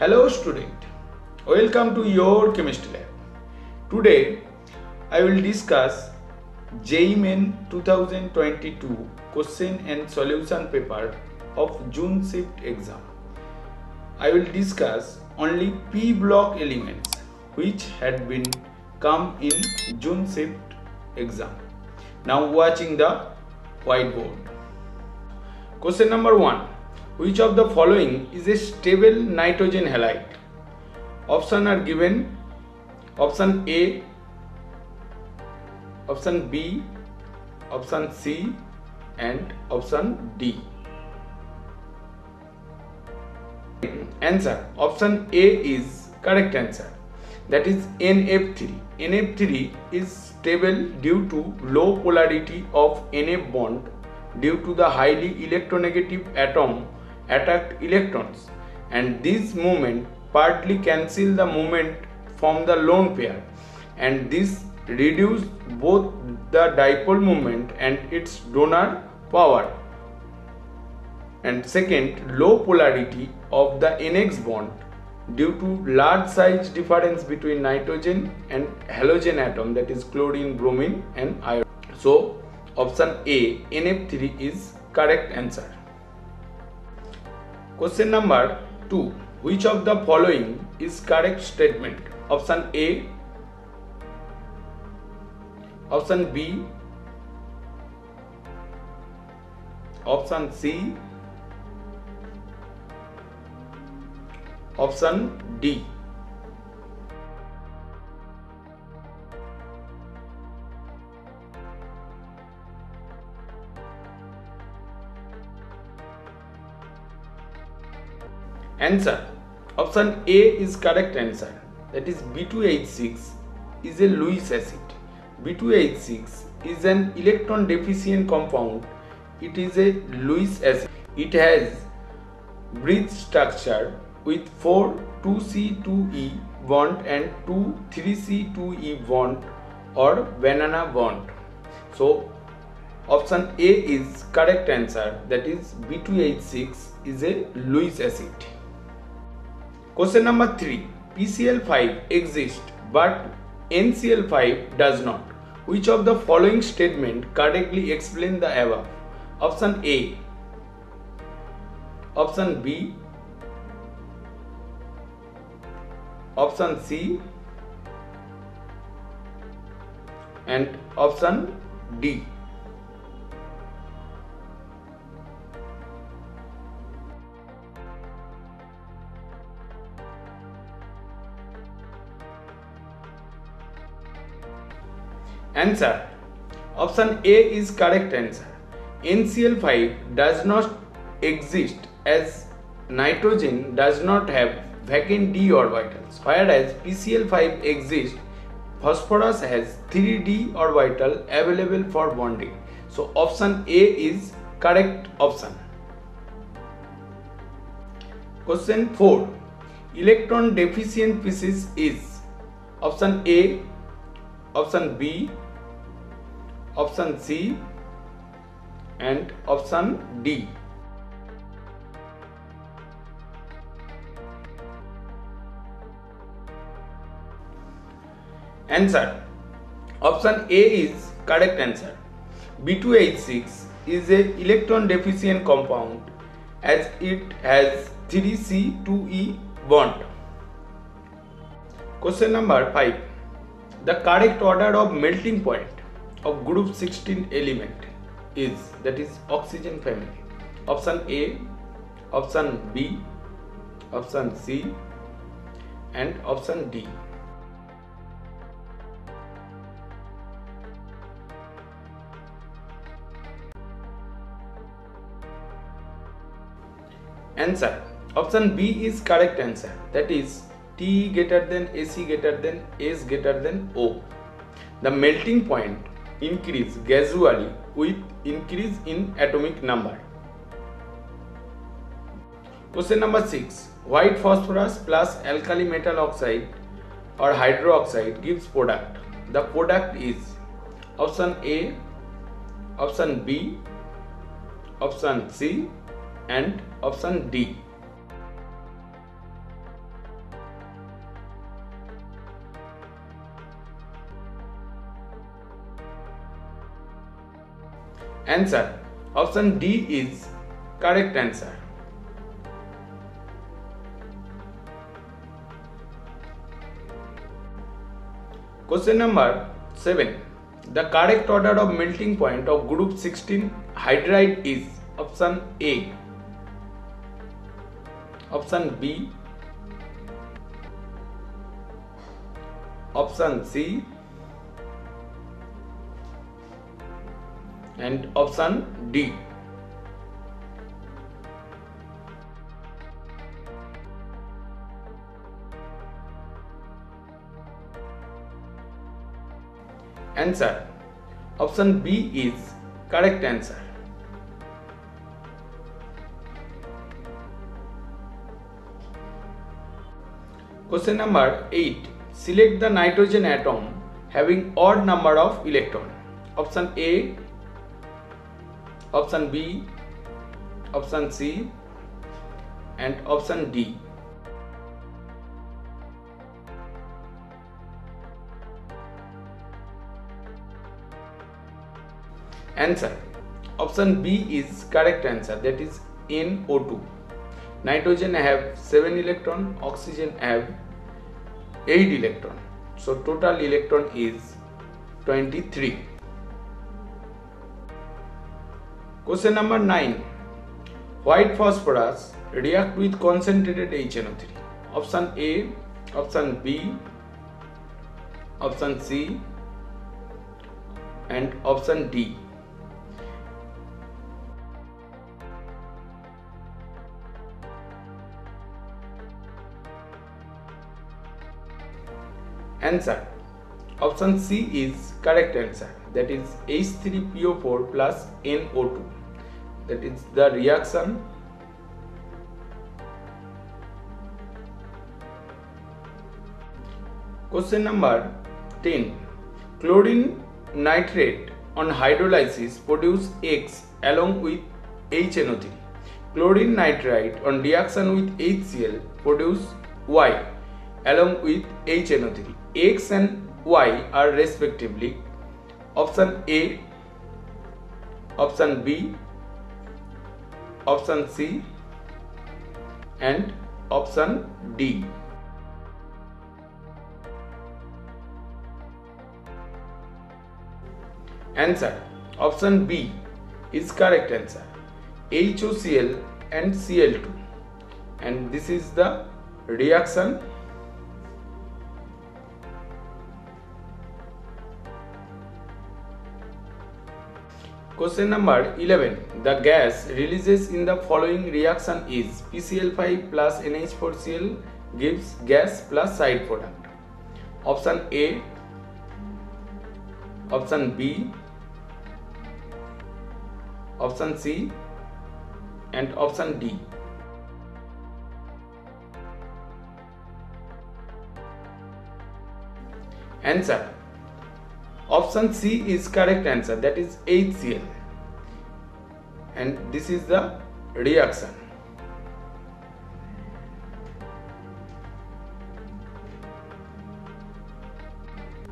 Hello student, welcome to your chemistry lab. Today I will discuss JEE Main 2022 question and solution paper of June shift exam. I will discuss only P block elements which had been come in June shift exam. Now watching the whiteboard. Question number 1. Which of the following is a stable nitrogen halide? Option are given. Option A, option B, option C and option D. Answer. Option A is correct answer. That is NF3. NF3 is stable due to low polarity of NF bond due to the highly electronegative atom attacked electrons. And this movement partly cancel the moment from the lone pair. And this reduce both the dipole moment and its donor power. And second low polarity of the NX bond due to large size difference between nitrogen and halogen atom that is chlorine bromine and iodine so option a nf3 is correct answer question number two which of the following is correct statement option A option B option C option D Answer. Option A is correct answer. That is B2H6 is a Lewis acid. B2H6 is an electron deficient compound. It is a Lewis acid. It has bridge structure with 4 2C2E bond and 2 3C2E bond or banana bond. So option A is correct answer that is B2H6 is a Lewis acid. Question number 3 PCl5 exists but NCl5 does not. Which of the following statement correctly explain the above? Option A Option B option C and option D. Answer. Option A is correct answer. NCl5 does not exist as nitrogen does not have vacant d orbitals whereas PCl5 exists. Phosphorus has 3d orbital available for bonding. So option A is correct option. Question 4 electron deficient species is option A option B option C and option D Answer Option A is correct answer. B2H6 is a electron deficient compound as it has 3C2E bond. Question number 5. The correct order of melting point of group 16 element is that is oxygen family. Option A, option B, option C and option D. Answer Option B is correct answer. That is T greater than AC greater than S greater than O. The melting point increase gradually with increase in atomic number. Question number 6. White phosphorus plus alkali metal oxide or hydroxide gives product. The product is option A, option B, option C and option D. Answer Option D is correct answer. Question number 7. The correct order of melting point of group 16 hydride is option A, option B, option C, and option D. Answer Option B is correct answer. Question number 8. Select the nitrogen atom having odd number of electron. Option A, option B, option C and option D. Answer Option B is correct answer that is NO2. Nitrogen have 7 electron, oxygen have 8 electron. So total electron is 23. Question number 9. White phosphorus react with concentrated HNO3. Option A, option B, option C and option D. Answer Option C is correct answer that is H3PO4 plus NO2 that is the reaction Question number 10 Chlorine nitrate on hydrolysis produce X along with HNO3 Chlorine nitrite on reaction with HCl produce Y along with HNO3 X and Y are respectively option A, option B, option C and option D. Answer Option B is correct answer. HOCl and Cl2 and this is the reaction Question number 11. The gas releases in the following reaction is PCl5 plus NH4Cl gives gas plus side product. Option A, option B, option C and option D. Answer Option C is correct answer that is HCl and this is the reaction.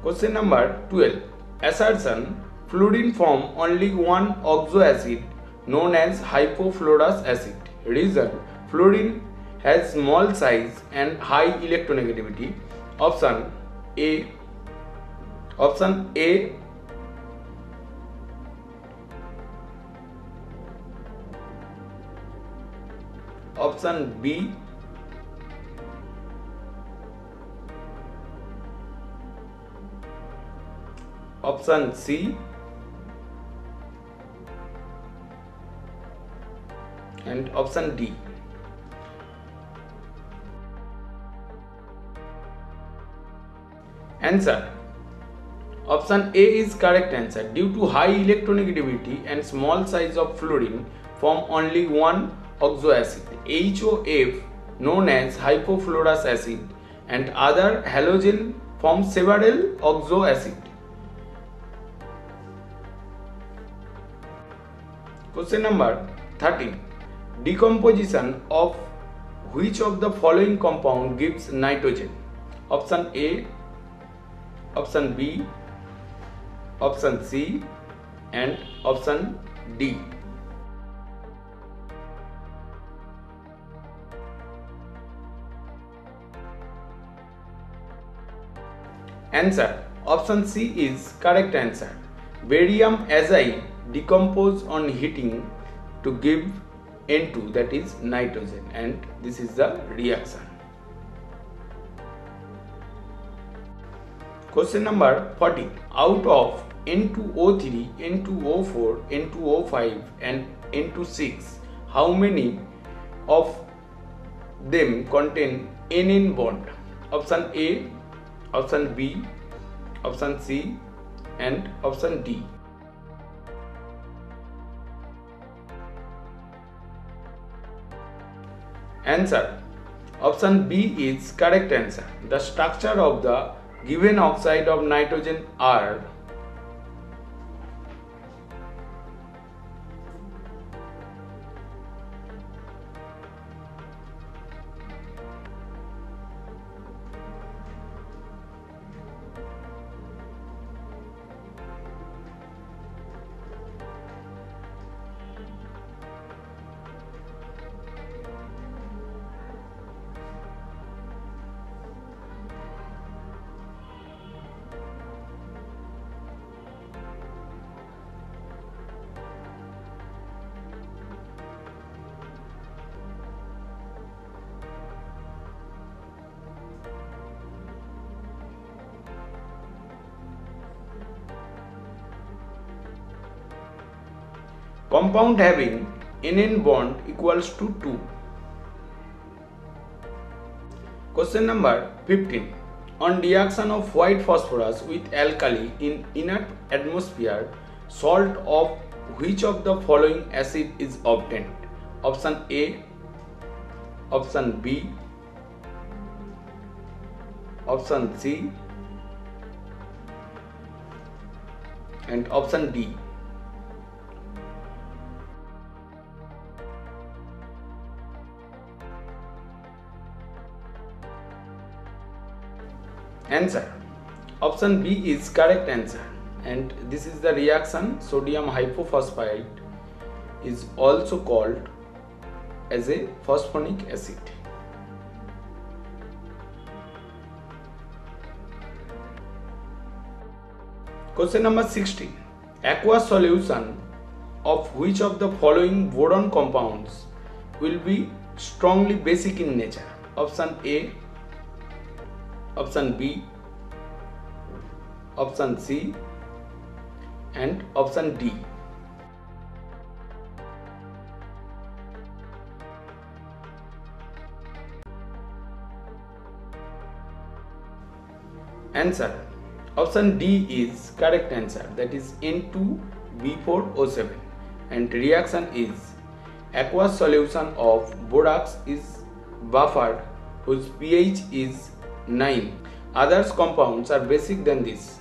Question number 12. Assertion fluorine form only one oxoacid known as hypofluorous acid. Reason fluorine has small size and high electronegativity. Option A Option A. Option B. Option C. And option D. Answer Option A is correct answer. Due to high electronegativity and small size of fluorine form only one oxoacid HOF known as hypofluorous acid and other halogen form several oxoacid. Question number 13. Decomposition of which of the following compound gives nitrogen? Option A, option B, option C and option D. Answer Option C is correct answer. Barium azide decompose on heating to give N2 that is nitrogen and this is the reaction. Question number 40. Out of N2O3, N2O4, N2O5 and N2O6, how many of them contain NN bond? Option A, option B, option C and option D. Answer Option B is correct answer. The structure of the given oxide of nitrogen are compound having NN bond equals to 2. Question number 15. On reaction of white phosphorus with alkali in inert atmosphere, salt of which of the following acid is obtained? Option A, option B, option C and option D. Answer Option B is correct answer and this is the reaction sodium hypophosphite is also called as a phosphonic acid. Question number 16. Aqueous solution of which of the following boron compounds will be strongly basic in nature? Option A option B, option C and option D. Answer. Option D is correct answer. That is Na2B4O7 and reaction is aqueous solution of borax is buffered whose pH is 9. Others compounds are basic than this.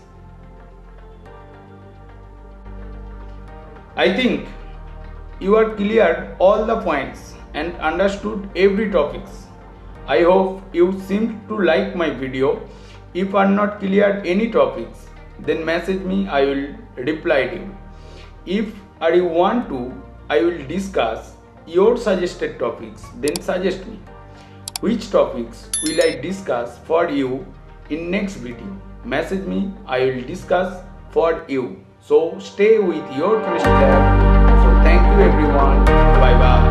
I think you are cleared all the points and understood every topics. I hope you seem to like my video. If are not cleared any topics, then message me, I will reply to you. If are you want to, I will discuss your suggested topics, then suggest me. Which topics will I discuss for you in next video? Message me, I will discuss for you. So stay with your chemistry lab. So thank you everyone.